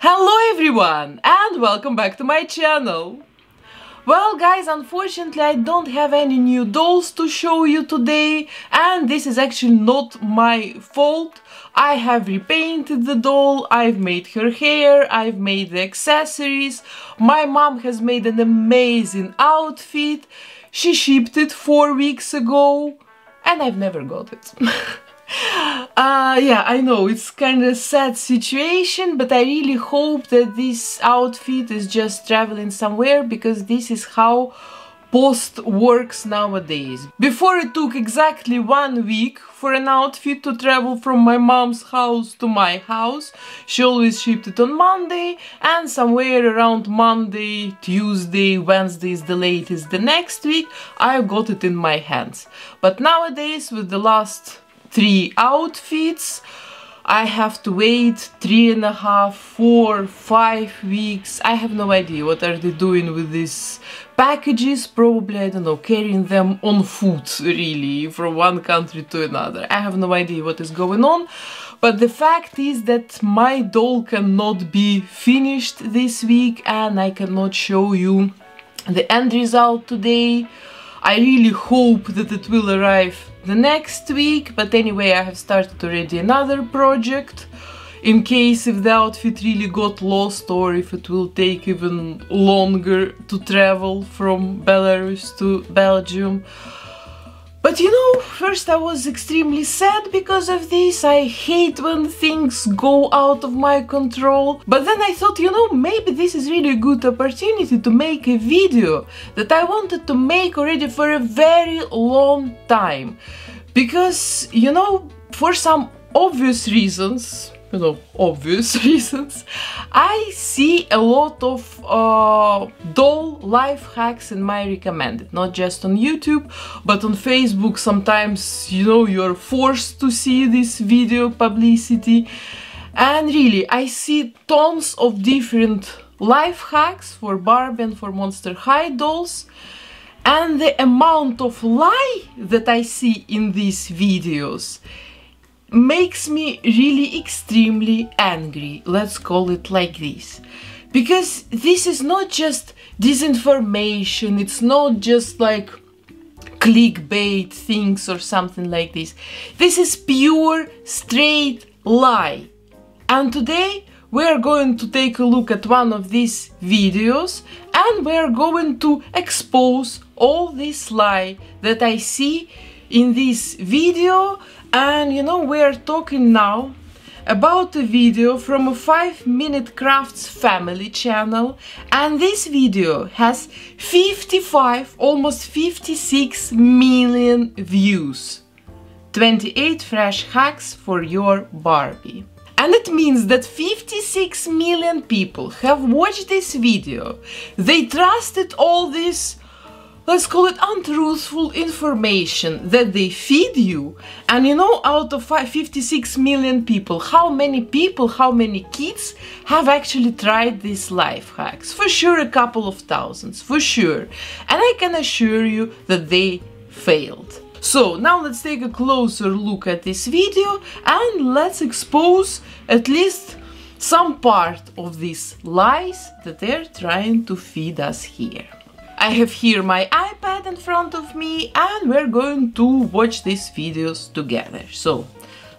Hello everyone and welcome back to my channel. Well guys, unfortunately I don't have any new dolls to show you today and this is actually not my fault. I have repainted the doll, I've made her hair, I've made the accessories, my mom has made an amazing outfit, she shipped it four weeks ago and I've never got it. Uh, yeah, I know, it's kind of a sad situation, but I really hope that this outfit is just traveling somewhere because this is how post works nowadays. Before it took exactly one week for an outfit to travel from my mom's house to my house. She always shipped it on Monday and somewhere around Monday, Tuesday, Wednesday is the latest the next week I got it in my hands. But nowadays with the last three outfits. I have to wait three and a half, four, five weeks. I have no idea what are they doing with these packages. Probably, I don't know, carrying them on foot, really, from one country to another. I have no idea what is going on. But the fact is that my doll cannot be finished this week and I cannot show you the end result today. I really hope that it will arrive the next week, but anyway I have started already another project in case if the outfit really got lost or if it will take even longer to travel from Belarus to Belgium. But you know, first I was extremely sad because of this, I hate when things go out of my control. But then I thought, you know, maybe this is really a good opportunity to make a video that I wanted to make already for a very long time. Because, you know, for some obvious reasons, you know, obvious reasons, I see a lot of uh, doll life hacks in my recommended, not just on YouTube, but on Facebook. Sometimes, you know, you're forced to see this video publicity. And really, I see tons of different life hacks for Barbie and for Monster High dolls. And the amount of lie that I see in these videos makes me really extremely angry, let's call it like this. Because this is not just disinformation, it's not just like clickbait things or something like this. This is pure, straight lie. And today we're going to take a look at one of these videos and we're going to expose all this lie that I see in this video and you know we're talking now about a video from a 5 minute crafts family channel. And this video has 55 almost 56 million views. 28 fresh hacks for your Barbie. And it means that 56 million people have watched this video. They trusted all this let's call it untruthful information that they feed you. And you know out of 56 million people how many people how many kids have actually tried these life hacks? For sure a couple of thousands for sure. And i can assure you that they failed. So now let's take a closer look at this video and let's expose at least some part of these lies that they're trying to feed us here I have here my iPad in front of me and we're going to watch these videos together. So,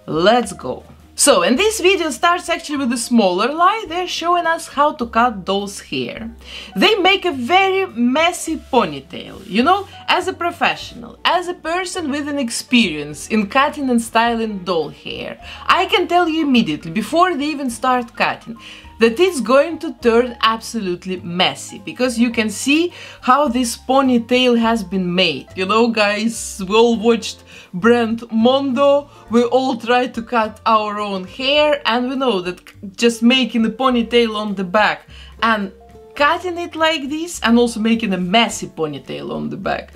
let's go. So, and this video starts actually with a smaller lie, they're showing us how to cut doll's hair. They make a very messy ponytail, you know, as a professional, as a person with an experience in cutting and styling doll hair, I can tell you immediately, before they even start cutting, that it's going to turn absolutely messy because you can see how this ponytail has been made. You know guys, we all watched Brad Mondo, we all tried to cut our own hair and we know that just making a ponytail on the back and cutting it like this and also making a messy ponytail on the back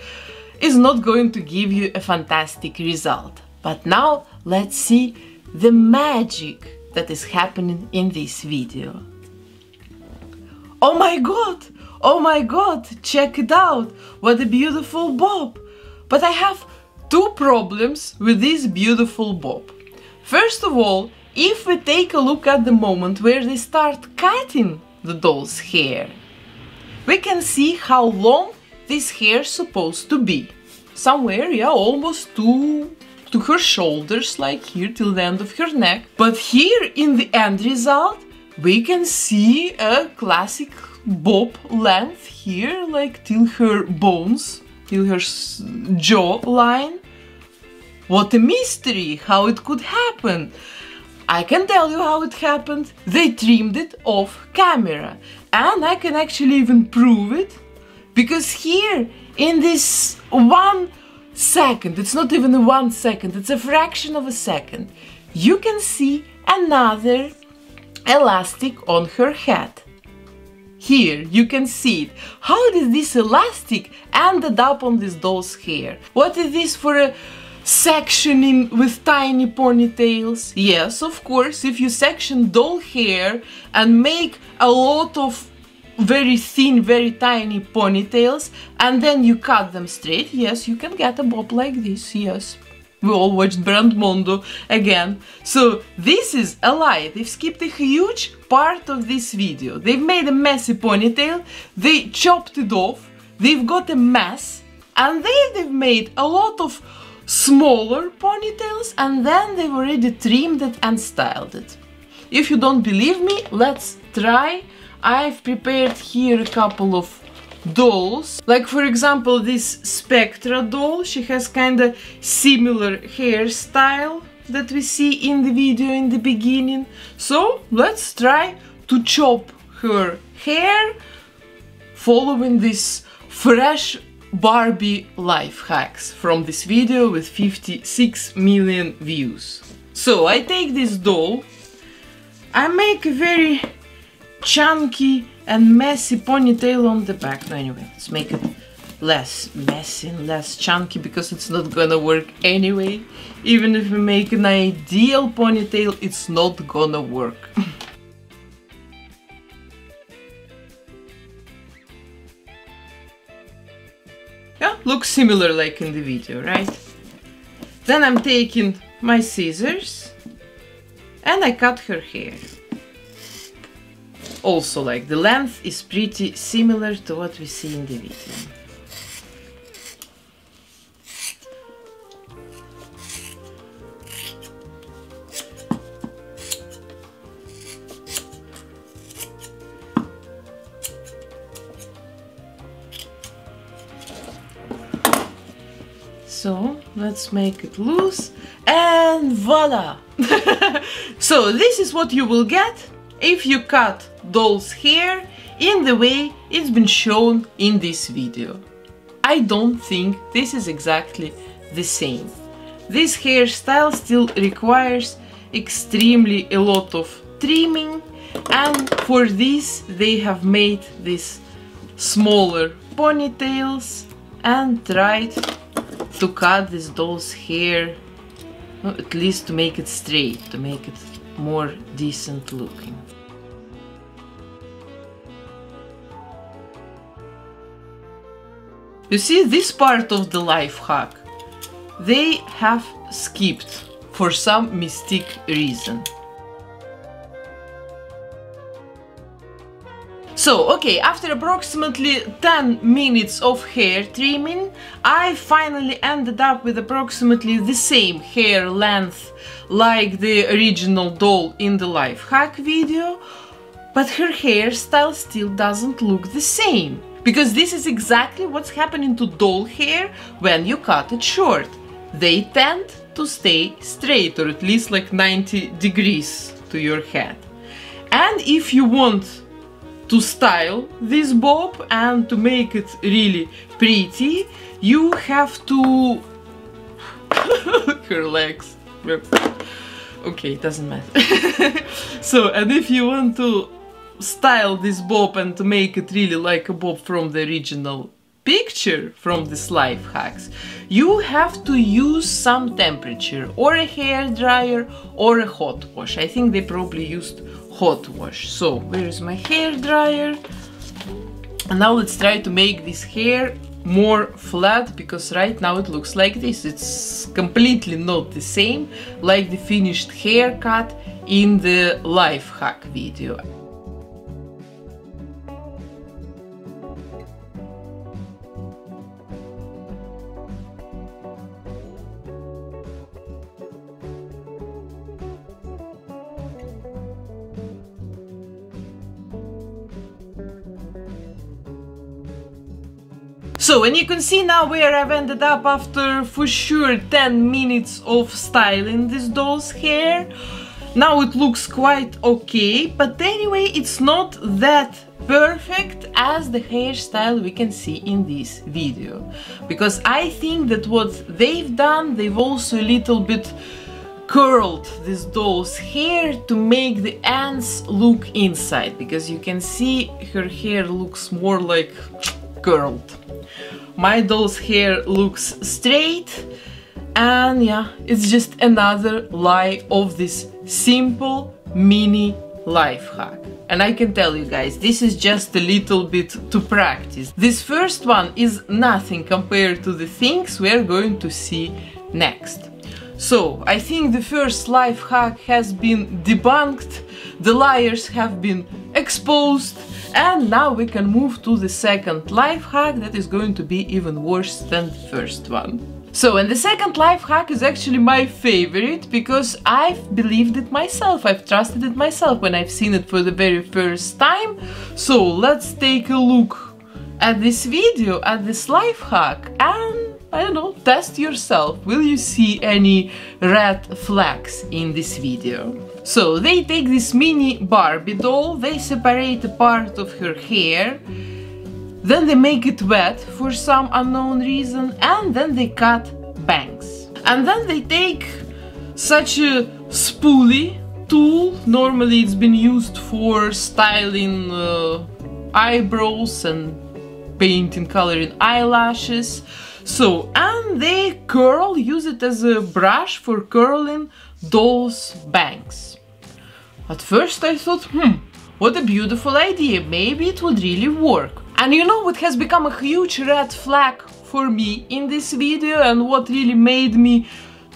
is not going to give you a fantastic result. But now let's see the magic that is happening in this video. Oh my god! Oh my god! Check it out! What a beautiful bob! But I have two problems with this beautiful bob. First of all, if we take a look at the moment where they start cutting the doll's hair, we can see how long this hair is supposed to be. Somewhere, yeah, almost to, to her shoulders, like here till the end of her neck. But here in the end result, we can see a classic bob length here, like till her bones, till her jaw line. What a mystery, how it could happen. I can tell you how it happened. They trimmed it off camera. And I can actually even prove it. Because here, in this one second, it's not even one second, it's a fraction of a second, you can see another elastic on her head. Here, you can see it. How did this elastic ended up on this doll's hair? What is this for a sectioning with tiny ponytails? Yes, of course, if you section doll hair and make a lot of very thin, very tiny ponytails and then you cut them straight, yes, you can get a bob like this, yes. We all watched Brad Mondo again. So this is a lie. They've skipped a huge part of this video. They've made a messy ponytail, they chopped it off, they've got a mess, and then they've made a lot of smaller ponytails and then they've already trimmed it and styled it. If you don't believe me, let's try. I've prepared here a couple of dolls. Like for example this Spectra doll, she has kinda similar hairstyle that we see in the video in the beginning. So let's try to chop her hair following this fresh Barbie life hacks from this video with 56 million views. So I take this doll, I make a very chunky and messy ponytail on the back. No, anyway, let's make it less messy and less chunky because it's not gonna work anyway. Even if we make an ideal ponytail, it's not gonna work. yeah, looks similar like in the video, right? Then I'm taking my scissors and I cut her hair. Also, like, the length is pretty similar to what we see in the video. So let's make it loose and voila! so this is what you will get if you cut doll's hair in the way it's been shown in this video. I don't think this is exactly the same. This hairstyle still requires extremely a lot of trimming and for this they have made these smaller ponytails and tried to cut this doll's hair at least to make it straight, to make it more decent looking. You see this part of the life hack, they have skipped for some mystic reason. So, okay, after approximately 10 minutes of hair trimming, I finally ended up with approximately the same hair length like the original doll in the life hack video, but her hairstyle still doesn't look the same. Because this is exactly what's happening to doll hair when you cut it short. They tend to stay straight or at least like 90 degrees to your head. And if you want to style this bob and to make it really pretty, you have to... her legs. Okay, it doesn't matter. so, and if you want to style this bob and to make it really like a bob from the original picture from this life hacks, you have to use some temperature or a hair dryer or a hot wash. I think they probably used hot wash. So where is my hair dryer? And now let's try to make this hair more flat because right now it looks like this. It's completely not the same like the finished haircut in the life hack video. So, and you can see now where I've ended up after for sure 10 minutes of styling this doll's hair. Now it looks quite okay, but anyway, it's not that perfect as the hairstyle we can see in this video. Because I think that what they've done, they've also a little bit curled this doll's hair to make the ends look inside because you can see her hair looks more like curled. My doll's hair looks straight and yeah, it's just another lie of this simple mini life hack. And I can tell you guys, this is just a little bit to practice. This first one is nothing compared to the things we're going to see next. So, I think the first life hack has been debunked, the liars have been exposed, and now we can move to the second life hack that is going to be even worse than the first one. So, and the second life hack is actually my favorite because I've believed it myself, I've trusted it myself when I've seen it for the very first time. So, let's take a look at this video, at this life hack and I don't know, test yourself. Will you see any red flags in this video? So they take this mini Barbie doll, they separate a part of her hair, then they make it wet for some unknown reason, and then they cut bangs. And then they take such a spoolie tool, normally it's been used for styling uh, eyebrows and painting, coloring eyelashes. So, and they curl, use it as a brush for curling those bangs. At first I thought, hmm, what a beautiful idea, maybe it would really work. And you know what has become a huge red flag for me in this video and what really made me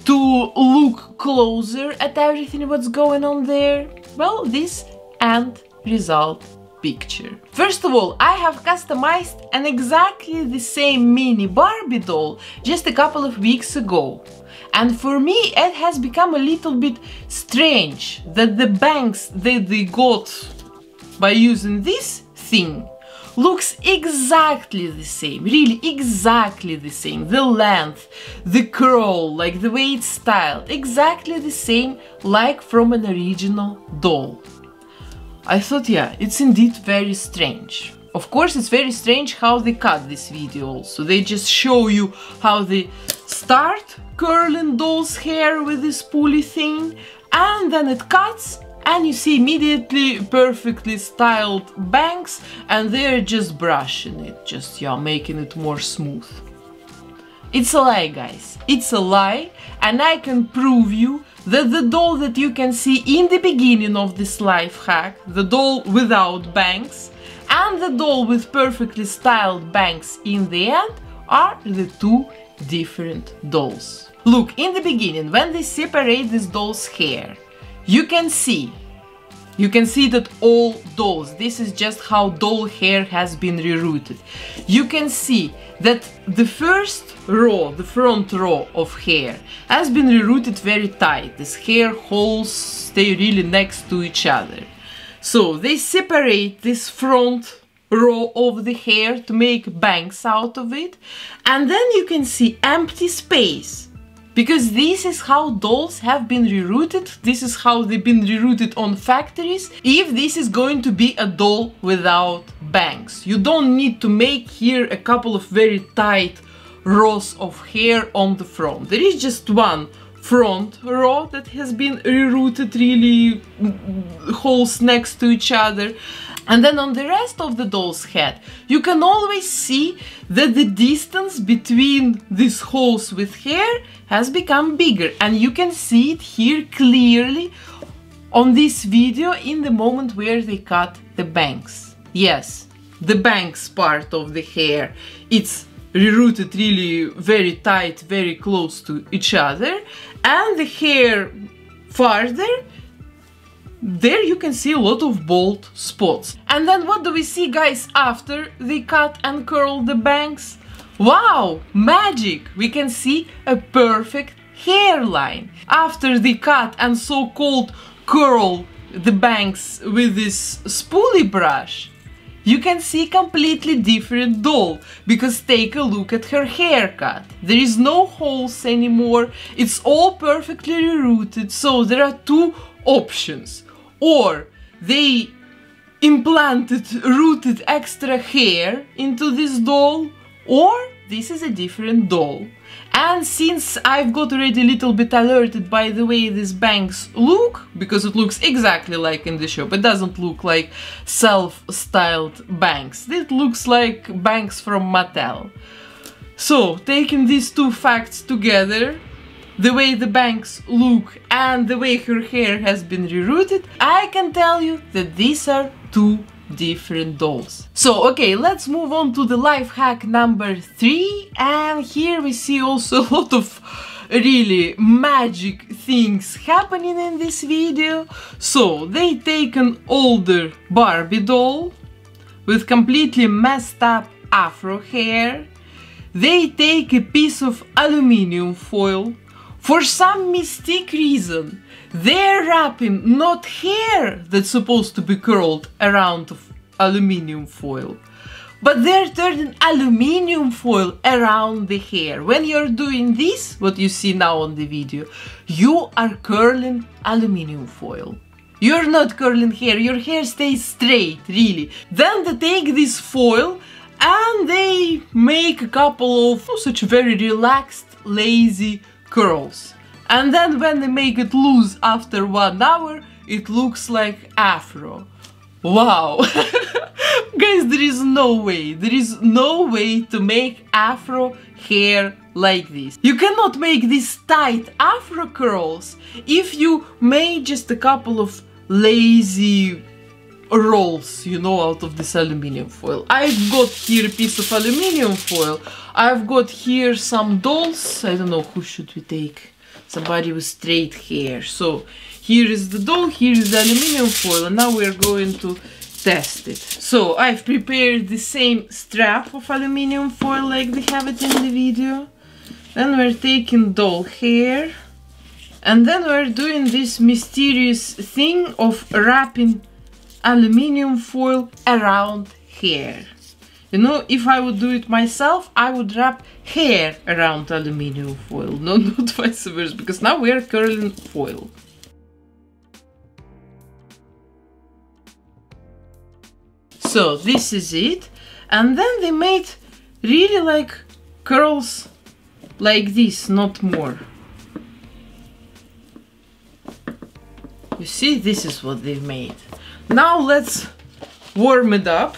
to look closer at everything what's going on there? Well, this end result picture. First of all, I have customized an exactly the same mini Barbie doll just a couple of weeks ago. And for me, it has become a little bit strange that the bangs that they got by using this thing looks exactly the same, really exactly the same. The length, the curl, like the way it's styled, exactly the same like from an original doll. I thought, yeah, it's indeed very strange. Of course, it's very strange how they cut this video also. They just show you how they start curling doll's hair with this spoolie thing, and then it cuts, and you see immediately perfectly styled bangs, and they're just brushing it, just, yeah, making it more smooth. It's a lie, guys. It's a lie, and I can prove you that the doll that you can see in the beginning of this life hack, the doll without bangs, and the doll with perfectly styled bangs in the end are the two different dolls. Look, in the beginning, when they separate this doll's hair, you can see you can see that all dolls, this is just how doll hair has been rerooted. You can see that the first row, the front row of hair, has been rerooted very tight. These hair holes stay really next to each other. So they separate this front row of the hair to make bangs out of it. And then you can see empty space because this is how dolls have been rerooted, this is how they've been rerooted on factories, if this is going to be a doll without bangs. You don't need to make here a couple of very tight rows of hair on the front. There is just one front row that has been rerooted really mm, mm, holes next to each other and then on the rest of the doll's head, you can always see that the distance between these holes with hair has become bigger. And you can see it here clearly on this video in the moment where they cut the bangs. Yes, the bangs part of the hair, it's rerooted really very tight, very close to each other. And the hair farther there you can see a lot of bald spots. And then what do we see guys after they cut and curl the bangs? Wow, magic! We can see a perfect hairline. After they cut and so-called curl the bangs with this spoolie brush, you can see completely different doll because take a look at her haircut. There is no holes anymore, it's all perfectly rooted, so there are two options. Or they implanted rooted extra hair into this doll, or this is a different doll. And since I've got already a little bit alerted by the way these bangs look, because it looks exactly like in the shop, it doesn't look like self-styled bangs, it looks like bangs from Mattel. So, taking these two facts together, the way the bangs look and the way her hair has been rerooted, I can tell you that these are two different dolls. So okay, let's move on to the life hack number three and here we see also a lot of really magic things happening in this video. So they take an older Barbie doll with completely messed up afro hair. They take a piece of aluminium foil. For some mystic reason, they're wrapping not hair that's supposed to be curled around aluminium foil, but they're turning aluminium foil around the hair. When you're doing this, what you see now on the video, you are curling aluminium foil. You're not curling hair, your hair stays straight, really. Then they take this foil and they make a couple of such very relaxed, lazy curls. And then when they make it loose after one hour, it looks like afro. Wow! Guys, there is no way, there is no way to make afro hair like this. You cannot make these tight afro curls if you made just a couple of lazy rolls, you know, out of this aluminium foil. I've got here a piece of aluminium foil. I've got here some dolls. I don't know, who should we take? somebody with straight hair. So here is the doll, here is the aluminium foil, and now we're going to test it. So I've prepared the same strap of aluminium foil like they have it in the video. Then we're taking doll hair. And then we're doing this mysterious thing of wrapping aluminium foil around hair. You know, if I would do it myself, I would wrap hair around aluminium foil, no, not vice versa, because now we're curling foil. So this is it. And then they made really like curls like this, not more. You see, this is what they've made. Now let's warm it up.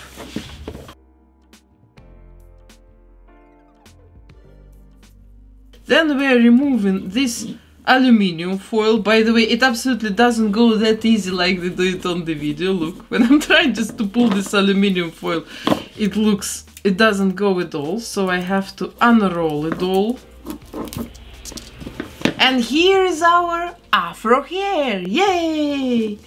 Then we're removing this aluminium foil. By the way, it absolutely doesn't go that easy like they do it on the video. Look, when I'm trying just to pull this aluminium foil, it looks, it doesn't go at all. So I have to unroll it all. And here is our afro hair. Yay!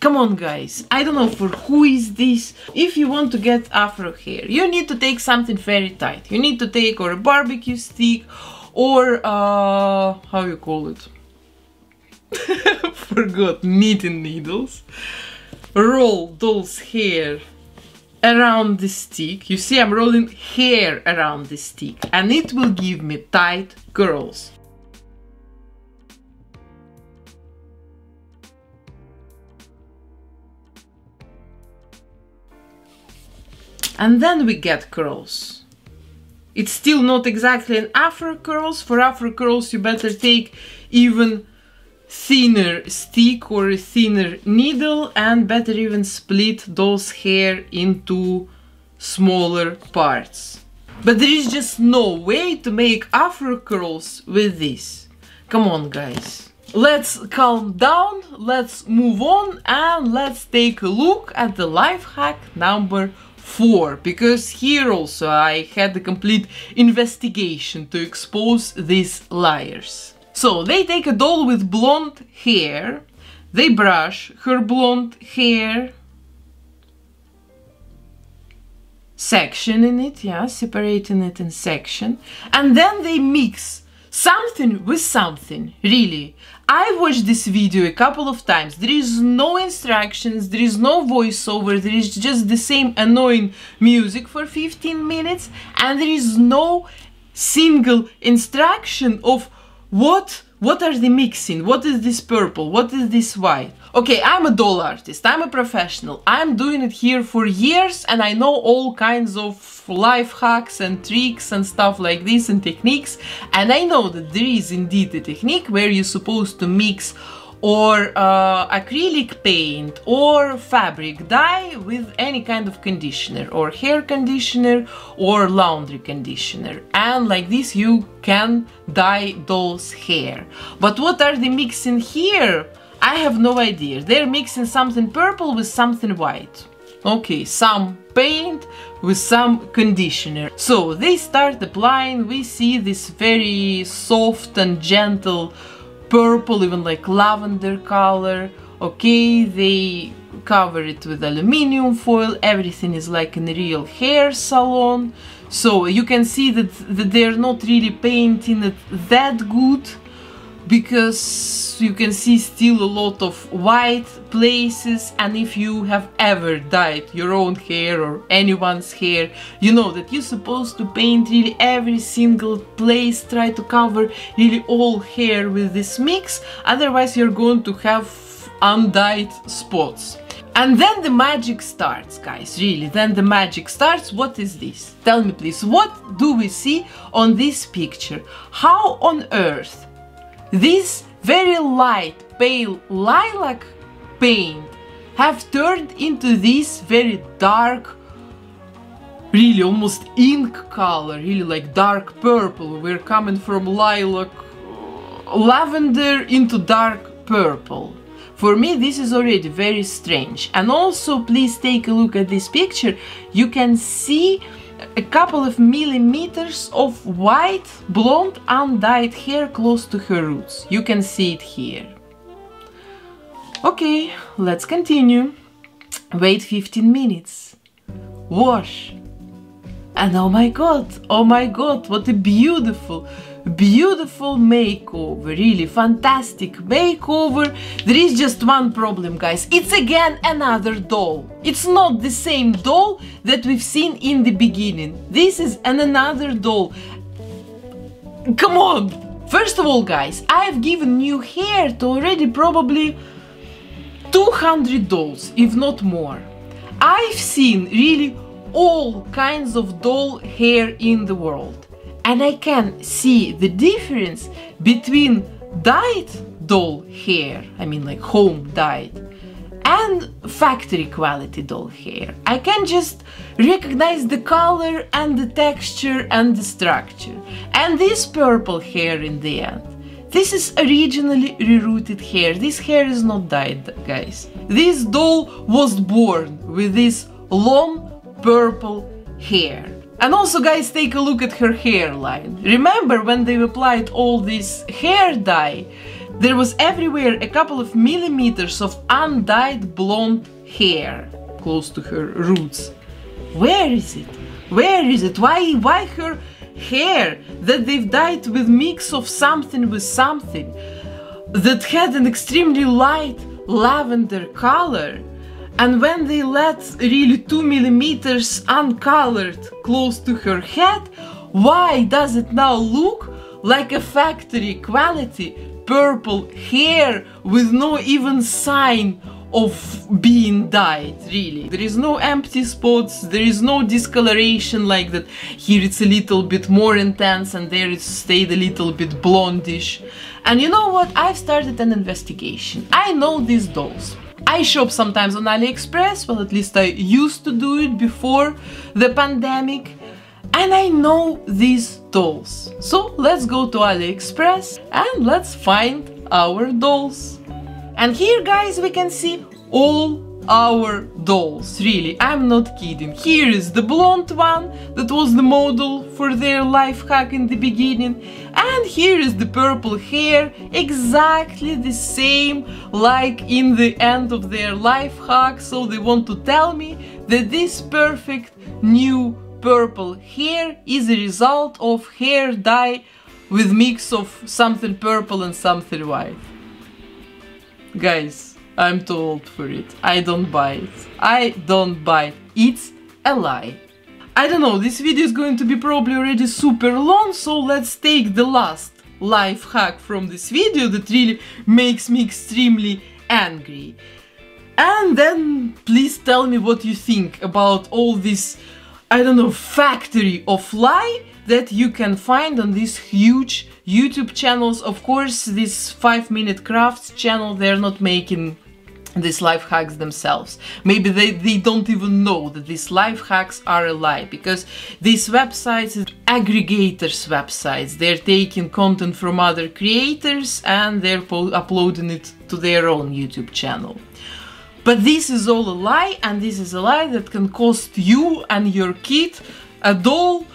Come on guys, I don't know for who is this. If you want to get afro hair, you need to take something very tight. You need to take or a barbecue stick or uh, how you call it? Forgot knitting needles. Roll doll's hair around the stick. You see I'm rolling hair around the stick and it will give me tight curls. And then we get curls. It's still not exactly an afro curls. For afro curls you better take even thinner stick or thinner needle and better even split those hair into smaller parts. But there is just no way to make afro curls with this. Come on guys. Let's calm down, let's move on and let's take a look at the life hack number 4 because here also I had a complete investigation to expose these liars. So they take a doll with blonde hair, they brush her blonde hair section in it yeah separating it in section and then they mix something with something really i watched this video a couple of times there is no instructions there is no voiceover there is just the same annoying music for 15 minutes and there is no single instruction of what what are they mixing? What is this purple? What is this white? Okay, I'm a doll artist. I'm a professional. I'm doing it here for years and I know all kinds of life hacks and tricks and stuff like this and techniques. And I know that there is indeed a technique where you're supposed to mix or uh, acrylic paint or fabric dye with any kind of conditioner or hair conditioner or laundry conditioner and like this you can dye doll's hair but what are they mixing here I have no idea they're mixing something purple with something white okay some paint with some conditioner so they start applying we see this very soft and gentle purple, even like lavender color. Okay, they cover it with aluminium foil. Everything is like in a real hair salon. So you can see that, that they're not really painting it that good because you can see still a lot of white places and if you have ever dyed your own hair or anyone's hair you know that you're supposed to paint really every single place try to cover really all hair with this mix otherwise you're going to have undyed spots and then the magic starts, guys, really, then the magic starts. What is this? Tell me please, what do we see on this picture? How on earth this very light, pale lilac paint have turned into this very dark, really almost ink color, really like dark purple. We're coming from lilac, lavender into dark purple. For me, this is already very strange. And also, please take a look at this picture. You can see a couple of millimeters of white blonde undyed hair close to her roots. You can see it here. Okay, let's continue. Wait 15 minutes. Wash. And oh my god, oh my god, what a beautiful, beautiful makeover, really fantastic makeover. There is just one problem, guys. It's again another doll. It's not the same doll that we've seen in the beginning. This is an another doll. Come on! First of all, guys, I've given new hair to already probably 200 dolls, if not more. I've seen really all kinds of doll hair in the world and I can see the difference between dyed doll hair, I mean like home dyed, and factory quality doll hair. I can just recognize the color and the texture and the structure. And this purple hair in the end. This is originally rerooted hair. This hair is not dyed, guys. This doll was born with this long purple hair. And also guys, take a look at her hairline. Remember when they applied all this hair dye, there was everywhere a couple of millimeters of undyed blonde hair close to her roots. Where is it? Where is it? Why, why her hair that they've dyed with mix of something with something that had an extremely light lavender color and when they let really 2 millimeters uncolored close to her head, why does it now look like a factory quality purple hair with no even sign of being dyed, really. There is no empty spots, there is no discoloration like that. Here it's a little bit more intense and there it stayed a little bit blondish. And you know what? I've started an investigation. I know these dolls. I shop sometimes on AliExpress, well at least I used to do it before the pandemic and I know these dolls. So let's go to AliExpress and let's find our dolls. And here guys we can see all our dolls, really, I'm not kidding. Here is the blonde one that was the model for their life hack in the beginning and here is the purple hair, exactly the same like in the end of their life hack, so they want to tell me that this perfect new purple hair is a result of hair dye with mix of something purple and something white. Guys, I'm too old for it. I don't buy it. I don't buy it. It's a lie. I don't know, this video is going to be probably already super long, so let's take the last life hack from this video that really makes me extremely angry. And then please tell me what you think about all this, I don't know, factory of lie that you can find on these huge YouTube channels. Of course, this 5 Minute Crafts channel, they're not making these life hacks themselves. Maybe they, they don't even know that these life hacks are a lie because these websites aggregators websites. They're taking content from other creators and they're uploading it to their own YouTube channel. But this is all a lie and this is a lie that can cost you and your kid a doll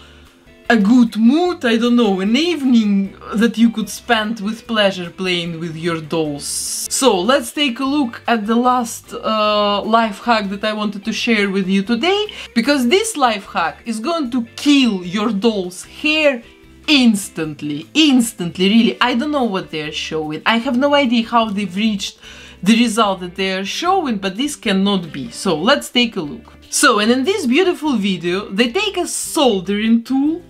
a good mood, I don't know, an evening that you could spend with pleasure playing with your dolls. So let's take a look at the last uh, life hack that I wanted to share with you today, because this life hack is going to kill your doll's hair instantly, instantly, really. I don't know what they're showing. I have no idea how they've reached the result that they are showing, but this cannot be. So let's take a look. So, and in this beautiful video, they take a soldering tool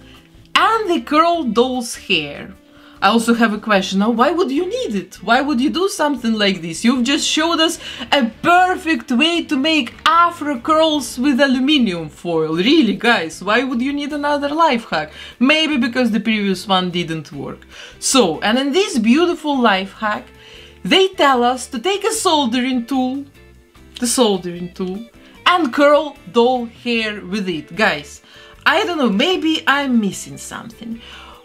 and the curl doll's hair. I also have a question now, why would you need it? Why would you do something like this? You've just showed us a perfect way to make afro curls with aluminium foil. Really, guys, why would you need another life hack? Maybe because the previous one didn't work. So, and in this beautiful life hack, they tell us to take a soldering tool, the soldering tool, and curl doll hair with it. Guys, I don't know, maybe I'm missing something.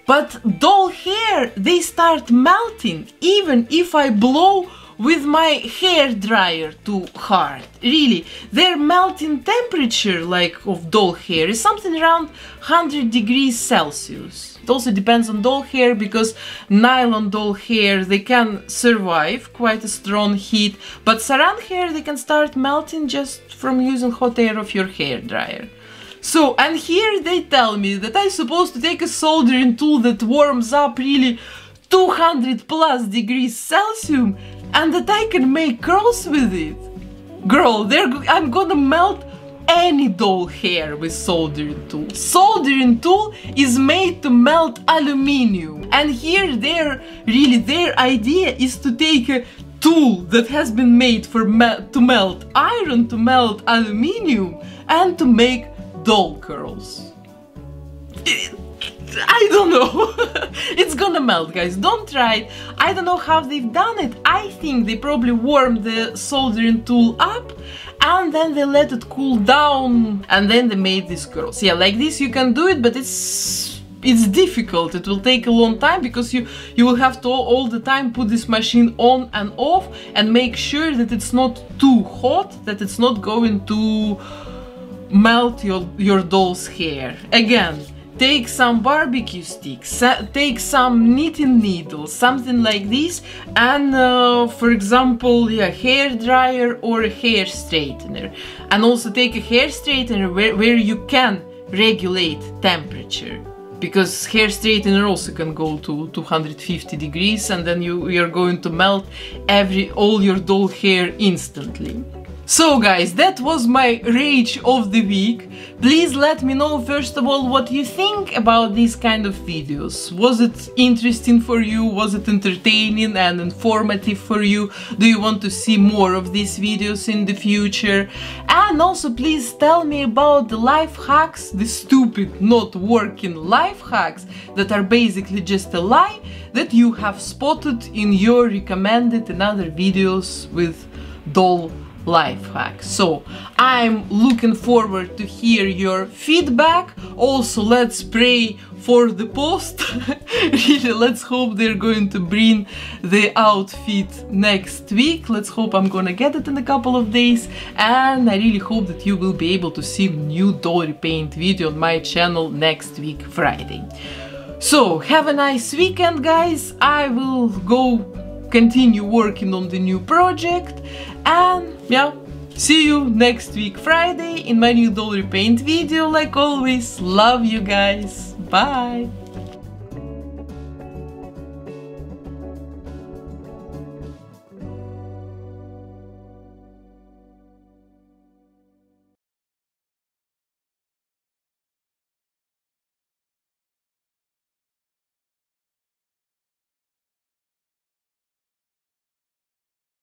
But doll hair, they start melting even if I blow with my hair dryer too hard. Really, their melting temperature, like of doll hair, is something around 100 degrees Celsius. It also depends on doll hair because nylon doll hair, they can survive quite a strong heat, but saran hair, they can start melting just from using hot air of your hair dryer. So, and here they tell me that I'm supposed to take a soldering tool that warms up really 200 plus degrees Celsius and that I can make curls with it. Girl, I'm gonna melt any doll hair with soldering tool. Soldering tool is made to melt aluminium. And here their, really their idea is to take a tool that has been made for me to melt iron, to melt aluminium, and to make doll curls. I don't know. it's gonna melt, guys. Don't try it. I don't know how they've done it. I think they probably warmed the soldering tool up and then they let it cool down and then they made these curls. Yeah, like this you can do it, but it's it's difficult. It will take a long time because you you will have to all the time put this machine on and off and make sure that it's not too hot, that it's not going to melt your, your doll's hair. Again, take some barbecue sticks, take some knitting needles, something like this, and uh, for example, a hair dryer or a hair straightener. And also take a hair straightener where, where you can regulate temperature. Because hair straightener also can go to 250 degrees and then you, you're going to melt every all your doll hair instantly. So guys, that was my rage of the week. Please let me know first of all what you think about these kind of videos. Was it interesting for you? Was it entertaining and informative for you? Do you want to see more of these videos in the future? And also please tell me about the life hacks, the stupid not working life hacks that are basically just a lie that you have spotted in your recommended and other videos with doll life hack. So I'm looking forward to hear your feedback. Also, let's pray for the post. really, let's hope they're going to bring the outfit next week. Let's hope I'm gonna get it in a couple of days. And I really hope that you will be able to see new doll repaint video on my channel next week, Friday. So, have a nice weekend, guys. I will go continue working on the new project. And yeah, See you next week Friday in my new doll repaint video like always. Love you guys. Bye.